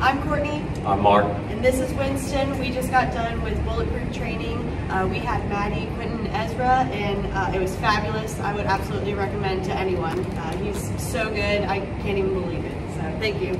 I'm Courtney, I'm Mark. and this is Winston. We just got done with bulletproof training. Uh, we had Maddie, Quentin, Ezra, and uh, it was fabulous. I would absolutely recommend to anyone. Uh, he's so good, I can't even believe it. So thank you.